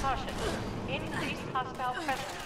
Caution. Increased hostile presence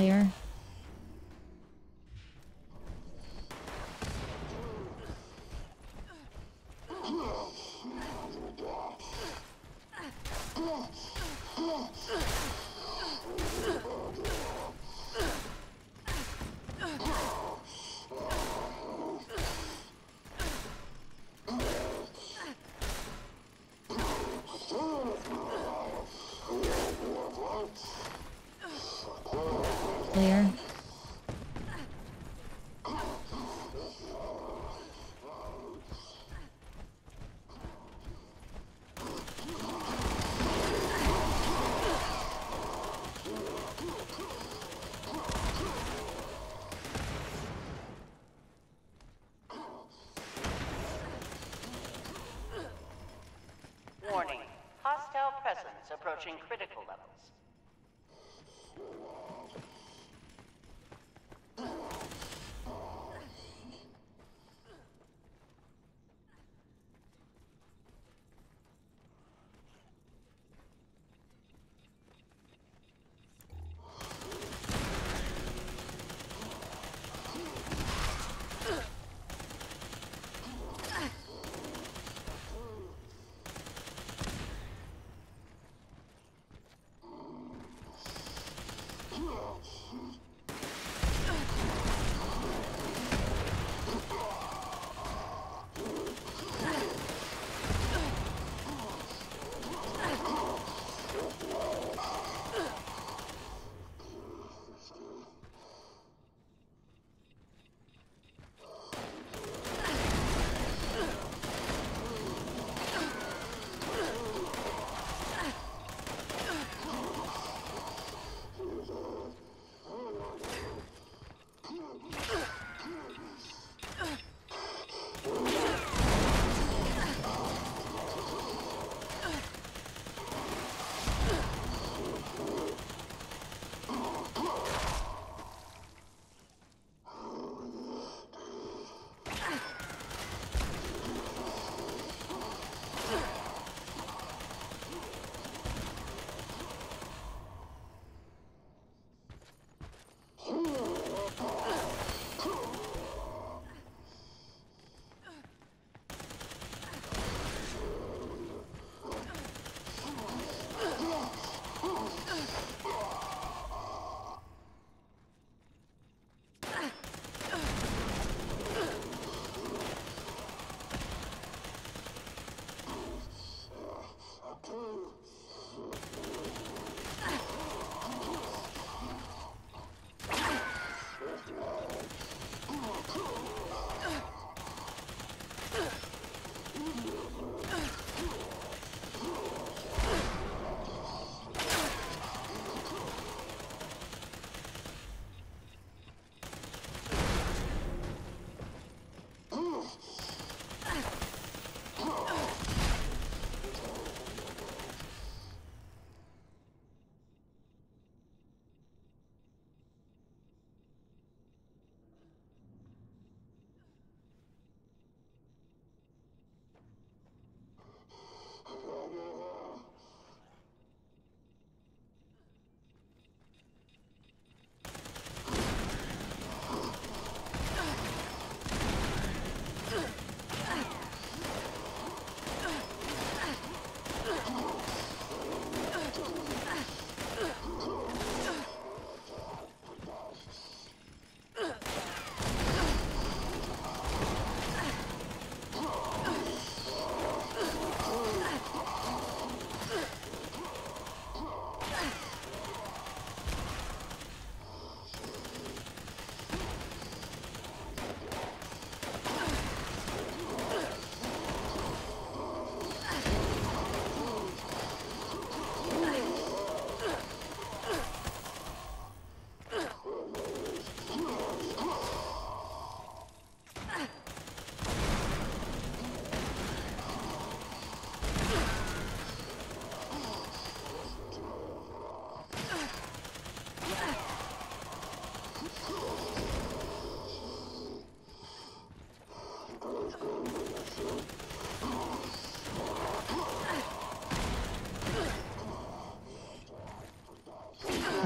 Player.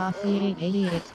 Coffee 888.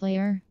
Player.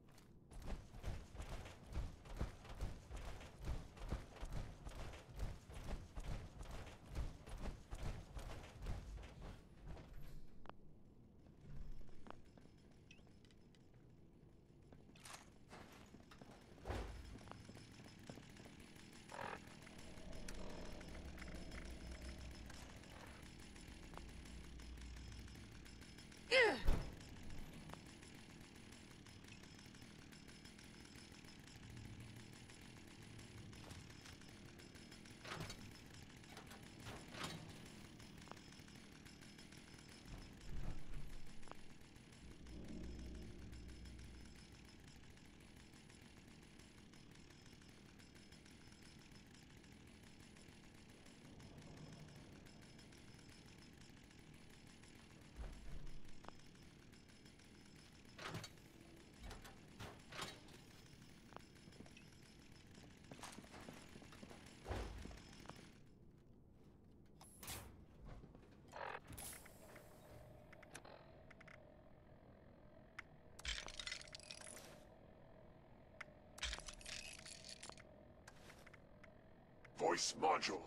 Voice module.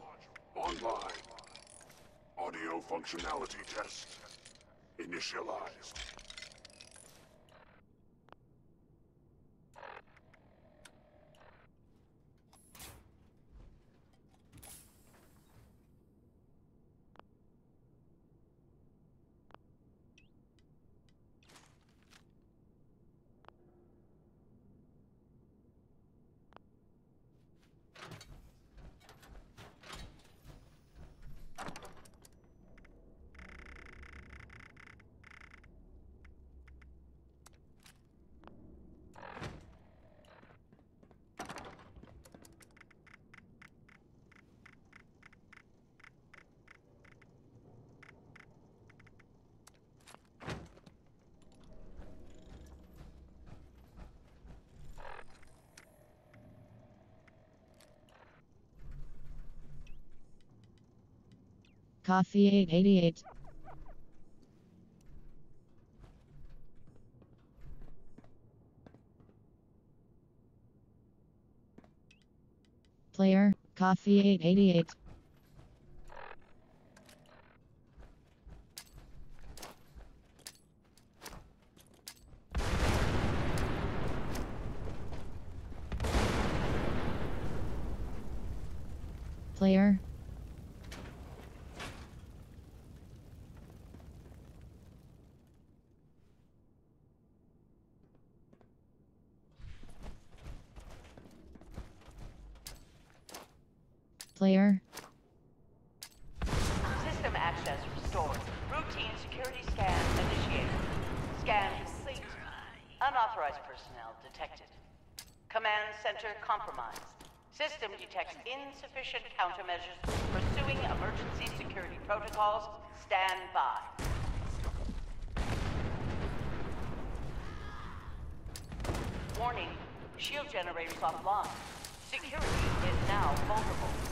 Online. Audio functionality test. Initialized. Coffee 888. Player. Coffee 888. Player. Player. System access restored. Routine security scan initiated. Scan complete. Unauthorized personnel detected. Command center compromised. System detects insufficient countermeasures pursuing emergency security protocols. Stand by. Warning. Shield generators offline. Security is now vulnerable.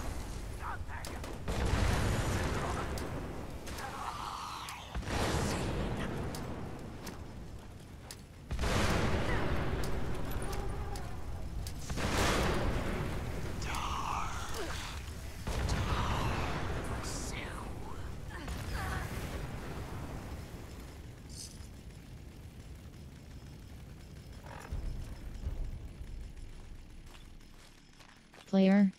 Player.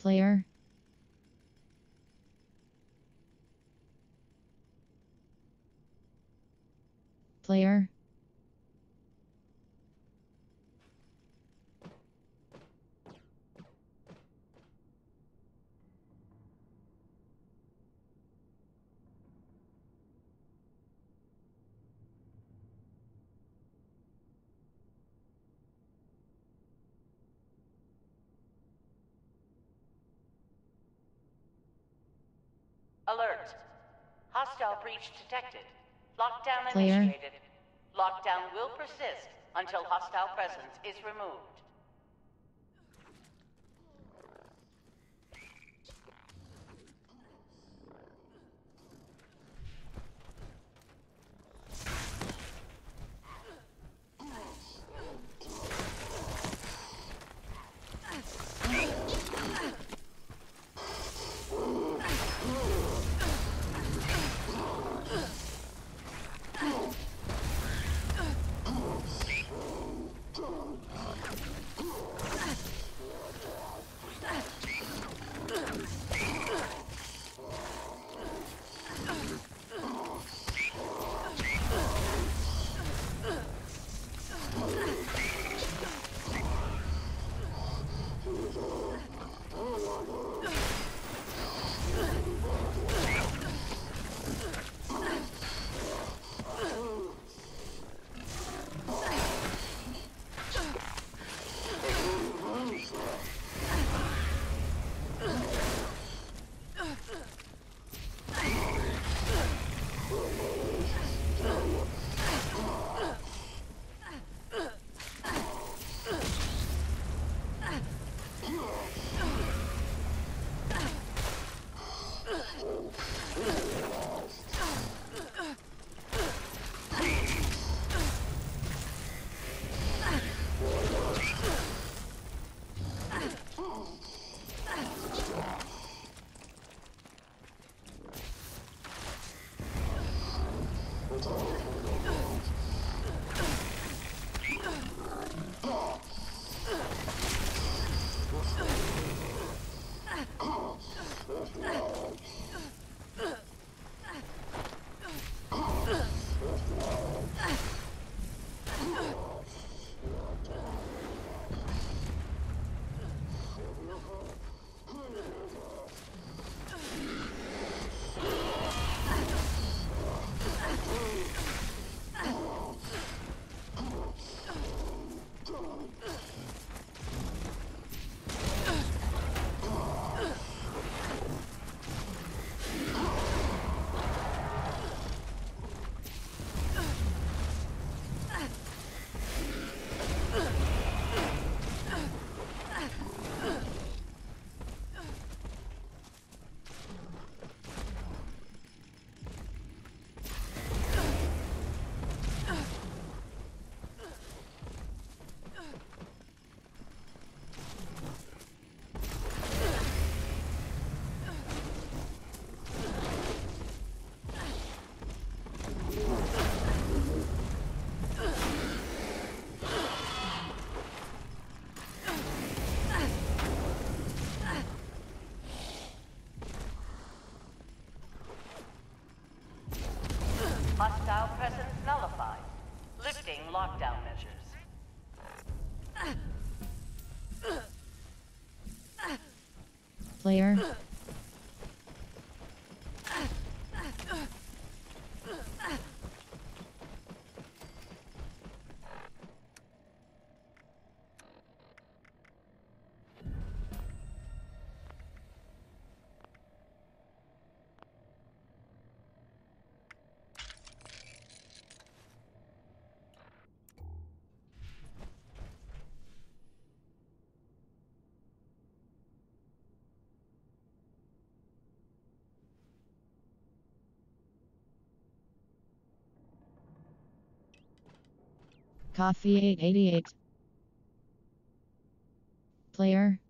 Player. Player. Alert. Hostile breach detected. Lockdown Clear. initiated. Lockdown will persist until hostile presence is removed. Player. Coffee 888. Player.